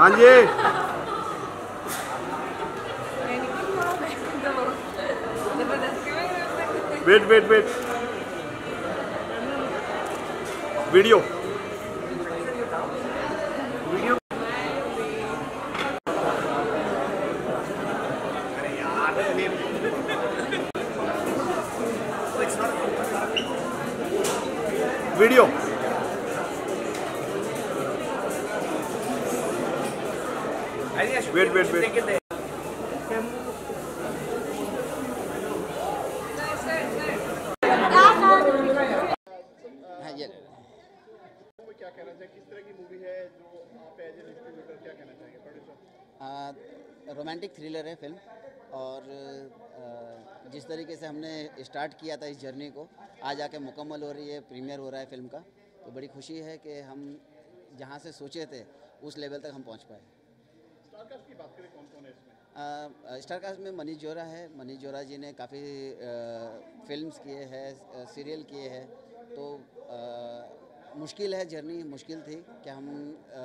हाँ जी। Wait wait wait video video wait हाँ तरह की मूवी है प्रोड्यूसर रोमांटिक थ्रिलर है फ़िल्म और जिस तरीके से हमने स्टार्ट किया था इस जर्नी को, आज आके मुकम्मल हो रही है, प्रीमियर हो रहा है फ़िल्म का तो बड़ी खुशी है कि हम जहाँ से सोचे थे, उस लेवल तक हम पहुँच पाए। स्टारकास्ट की बात करें कौन कौन है इसमें? स्टारकास्ट में मनीष जोरा है। मनीष जोरा जी ने काफ़ी फिल्म्स किए हैं सीरियल किए हैं। तो अ, मुश्किल है जर्नी मुश्किल थी कि हम अ,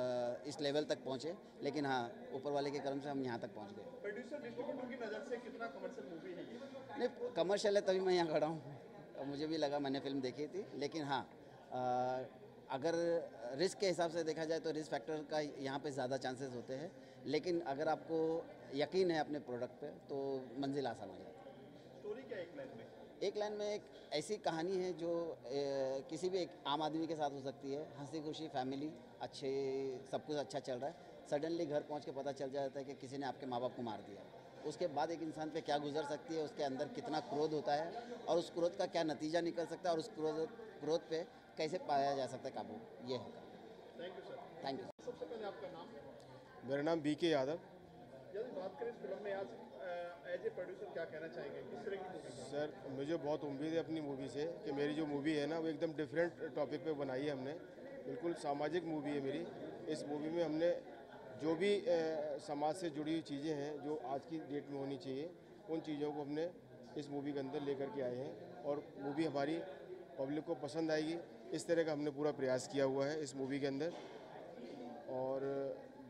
इस लेवल तक पहुँचे। लेकिन हाँ ऊपर वाले के कर्म से हम यहाँ तक पहुँच गए। प्रोड्यूसर डिस्ट्रीब्यूटर की नज़र से कितना कमर्शियल मूवी है ये? नहीं कमर्शियल है तभी मैं यहाँ खड़ा हूँ। मुझे भी लगा मैंने फ़िल्म देखी थी। लेकिन हाँ अगर रिस्क के हिसाब से देखा जाए तो रिस्क फैक्टर का यहाँ पे ज़्यादा चांसेस होते हैं। लेकिन अगर आपको यकीन है अपने प्रोडक्ट पे तो मंजिल आसान हो जाती है। स्टोरी क्या एक लाइन में? एक लाइन में एक ऐसी कहानी है जो ए, किसी भी एक आम आदमी के साथ हो सकती है। हँसी खुशी फैमिली अच्छे सब कुछ अच्छा चल रहा है। सडनली घर पहुँच के पता चल जाता है कि किसी ने आपके माँ बाप को मार दिया। उसके बाद एक इंसान पे क्या गुजर सकती है उसके अंदर कितना क्रोध होता है और उस क्रोध का क्या नतीजा निकल सकता है और उस क्रोध क्रोध पे कैसे पाया जा सकता है काबू? ये है। Thank you sir thank you सबसे पहले आपका नाम? मेरा नाम बी के यादव। यदि बात करें इस फ़िल्म में आज एज ए प्रोड्यूसर क्या कहना चाहेंगे? किस तरह की मूवी सर मुझे बहुत उम्मीद है अपनी मूवी से कि मेरी जो मूवी है ना वो एकदम डिफरेंट टॉपिक पे बनाई है हमने। बिल्कुल सामाजिक मूवी है मेरी। इस मूवी में हमने जो भी अ, समाज से जुड़ी हुई चीज़ें हैं जो आज की डेट में होनी चाहिए उन चीज़ों को हमने इस मूवी के अंदर लेकर के आए हैं और मूवी हमारी पब्लिक को पसंद आएगी। इस तरह का हमने पूरा प्रयास किया हुआ है इस मूवी के अंदर। और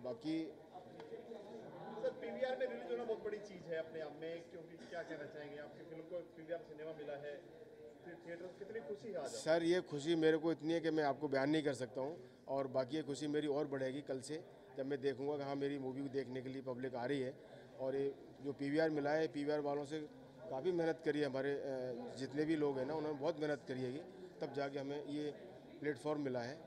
बाकी सर पीवीआर में रिलीज़ होना बहुत बड़ी चीज़ है अपने आप में। क्योंकि क्या कहना चाहेंगे? आपकी फ़िल्म को पीवीआर सिनेमा मिला है। थिएटर कितनी खुशी है सर ये खुशी मेरे को इतनी है कि मैं आपको बयान नहीं कर सकता हूँ। और बाकी ये खुशी मेरी और बढ़ेगी कल से जब मैं देखूँगा कि हाँ मेरी मूवी को देखने के लिए पब्लिक आ रही है। और ये जो पीवीआर मिला है पीवीआर वालों से काफ़ी मेहनत करी है हमारे जितने भी लोग हैं ना उन्होंने बहुत मेहनत करी है तब जाके हमें ये प्लेटफॉर्म मिला है।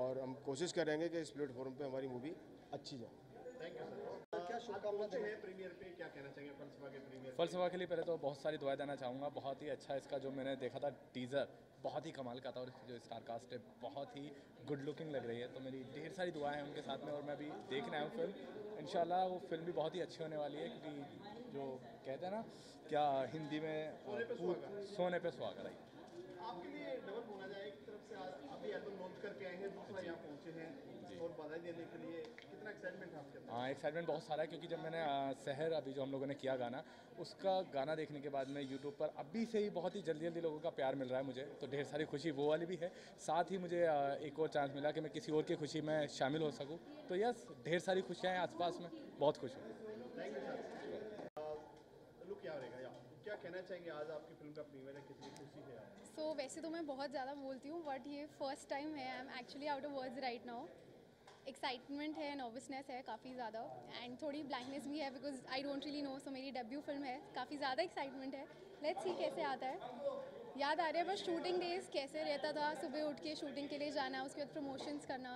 और हम कोशिश करेंगे कि इस प्लेटफॉर्म पर हमारी मूवी अच्छी जाए। थैंक यू सर क्या शुभकामनाएँ है प्रीमियर पे? क्या कहना चाहेंगे फलसफा के प्रीमियर फलसफा के लिए पहले तो बहुत सारी दुआएँ देना चाहूँगा। बहुत ही अच्छा इसका जो मैंने देखा था टीज़र बहुत ही कमाल का था और इसकी जो स्टार कास्ट है बहुत ही गुड लुकिंग लग रही है। तो मेरी ढेर सारी दुआएँ हैं उनके साथ में और मैं भी देखने आया हूँ फ़िल्म इंशाल्लाह वो फ़िल्म भी बहुत ही अच्छी होने वाली है क्योंकि जो कहते हैं ना क्या हिंदी में सोने पे सुहागा। रही आपके लिए डबल बोला जाए एक तरफ़ से आज अभी एल्बम लॉन्च करके आए हैं दूसरा यहाँ पहुँचे हैं और बधाई देने के लिए कितना एक्साइटमेंट है आपके हाँ एक्साइटमेंट बहुत सारा है क्योंकि जब मैंने शहर अभी जो हम लोगों ने किया गाना उसका गाना देखने के बाद में यूट्यूब पर अभी से ही बहुत ही जल्दी जल्दी लोगों का प्यार मिल रहा है मुझे तो ढेर सारी खुशी वो वाली भी है। साथ ही मुझे एक और चांस मिला कि मैं किसी और की खुशी में शामिल हो सकूँ। तो यस ढेर सारी खुशियाँ हैं आसपास में बहुत खुश हूँ थैंक यू सर लुक क्या रहेगा या क्या कहना चाहेंगे आज आपकी फ़िल्म का प्रीमियर है कितनी खुशी है सो so, वैसे तो मैं बहुत ज़्यादा बोलती हूँ बट ये फ़र्स्ट टाइम है I am actually out of words right now excitement है नर्वसनेस है काफ़ी ज़्यादा एंड थोड़ी ब्लैंकनेस भी है because I don't really know so मेरी डेब्यू फ़िल्म है काफ़ी ज़्यादा एक्साइटमेंट है. लेट्स सी कैसे आता है. याद आ रहा है बस शूटिंग डेज़ कैसे रहता था सुबह उठ के शूटिंग के लिए जाना उसके बाद प्रमोशंस करना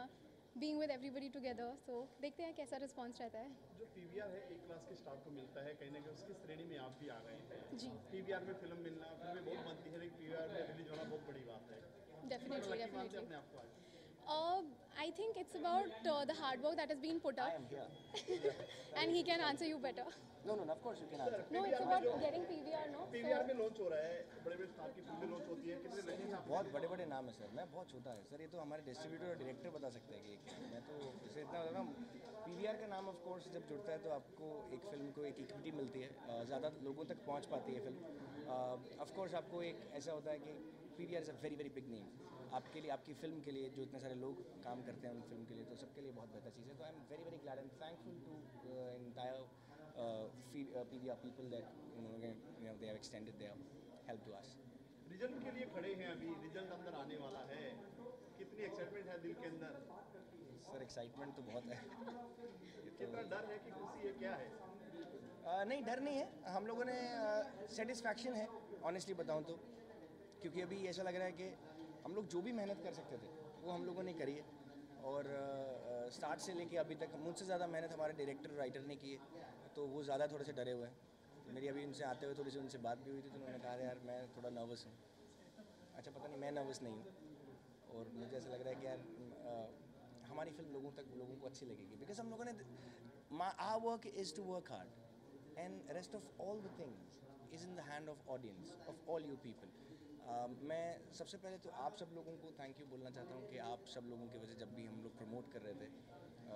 being with everybody together so देखते हैं कैसा रिस्पॉन्स रहता है। जो पीवीआर है एक क्लास के स्टाफ को मिलता है कहीं ना कहीं उसकी श्रेणी में आप भी आ गए हैं। जी। पीवीआर में फ़िल्म मिलना फ़िल्में बहुत बनती है लेकिन पीवीआर में रिलीज़ होना बहुत बड़ी बात है। डेफिनेटली लकी डेफिनेटली आज Uh, I think it's about uh, the hard work that has been put I up, am here. and he can answer you better. No, no, no, of course you can answer. No, it's about getting PVR, no? PVR So, में launch हो रहा है बड़े बड़े star की फ़िल्में launch होती है कितने लगेंगे आप बहुत बड़े बड़े नाम है सर मैं बहुत छोटा है सर ये तो हमारे डिस्ट्रीब्यूटर और डायरेक्टर बता सकते हैं कि। मैं तो इसे इतना बता रहा पीवीआर का नाम ऑफ़ कोर्स जब जुड़ता है तो आपको एक फ़िल्म को एक इक्विटी मिलती है ज़्यादा लोगों तक पहुँच पाती है फ़िल्म ऑफ़ कोर्स आपको एक ऐसा होता है कि PVR is a very very big name आपके लिए आपकी फ़िल्म के लिए जो इतने सारे लोग काम करते हैं उन फ़िल्म के लिए तो सबके लिए बहुत बेहतर चीज़ है। तो I am very very glad and thankful to uh, you know, again, you know they have extended their help to us. Result के लिए खड़े हैं अभी रिज़ल्ट अंदर आने वाला है। कितनी एक्साइटमेंट है दिल के अंदर? सर एक्साइटमेंट तो बहुत है। तो कितना डर है कि खुशी है क्या है? आ, नहीं डर नहीं है। हम लोगों ने सेटिस्फैक्शन है ऑनेस्टली बताऊँ तो। क्योंकि अभी ऐसा लग रहा है कि हम लोग जो भी मेहनत कर सकते थे, वो हम लोगों ने करी है। और स्टार्ट से लेके अभी तक मुझसे ज़्यादा मेहनत हमारे डायरेक्टर राइटर ने की है तो वो ज़्यादा थोड़े से डरे हुए हैं। तो मेरी अभी उनसे आते हुए थोड़ी सी उनसे बात भी हुई थी तो उन्होंने कहा, यार, मैं थोड़ा नर्वस हूँ। अच्छा पता नहीं, मैं नर्वस नहीं हूँ। और मुझे ऐसा लग रहा है कि, यार हमारी फ़िल्म लोगों तक, लोगों को अच्छी लगेगी। बिकॉज़ हम लोगों ने our work is to work hard and rest of all the things is in the hand of audience of all you people मैं सबसे पहले तो आप सब लोगों को थैंक यू बोलना चाहता हूँ कि आप सब लोगों की वजह जब भी हम लोग प्रमोट कर रहे थे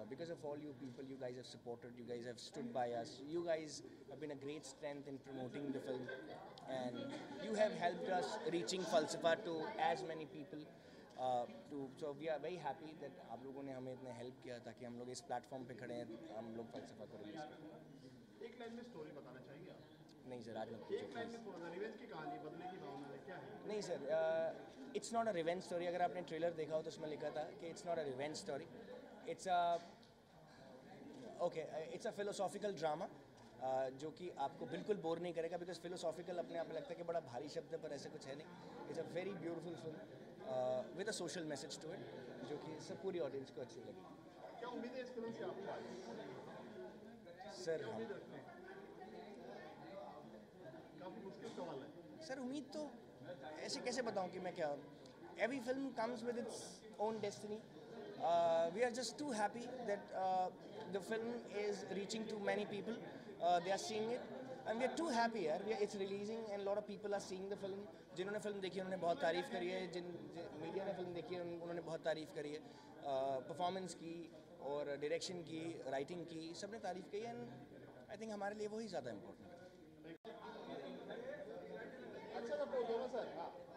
because of all you people you guys have supported you guys have stood by us you guys have been a great strength in promoting the film you have helped us reaching falsafa to as many people uh, to so we are very happy that आप लोगों ने हमें इतने help किया ताकि हम लोग इस प्लेटफॉर्म पे खड़े हैं हम लोग फलसफा को एक लाइन में स्टोरी बताना चाहेंगे आप? नहीं सर आज मत पूछो है है? नहीं sir it's not a revenge story अगर आपने ट्रेलर देखा हो तो उसमें लिखा था कि it's not a revenge story it's a okay it's a philosophical drama जो कि आपको बिल्कुल बोर नहीं करेगा बिकॉज़ फिलोसॉफिकल अपने आप में लगता है कि बड़ा भारी शब्द है पर ऐसा कुछ है नहीं। It's a very beautiful film with a social message to it जो कि सब पूरी ऑडियंस को अच्छी लगी। क्या उम्मीद है इस फ़िल्म से आपको सर हम काफ़ी मुश्किल सवाल है सर, उम्मीद तो ऐसे कैसे बताऊँ कि मैं क्या every film comes with its own destiny we are just too happy that the film is reaching to many people they are seeing it and we are too happy यार we are it's releasing and lot of people are seeing the film जिन्होंने film देखी, उन्होंने बहुत तारीफ़ करी है. जिन media ने film देखी है उन्होंने बहुत तारीफ़ करी है. परफॉर्मेंस की और डायरेक्शन की राइटिंग की सबने तारीफ़ की एंड आई थिंक हमारे लिए वही ज़्यादा इम्पोर्टेंट है। अच्छा तो दोनों सर हाँ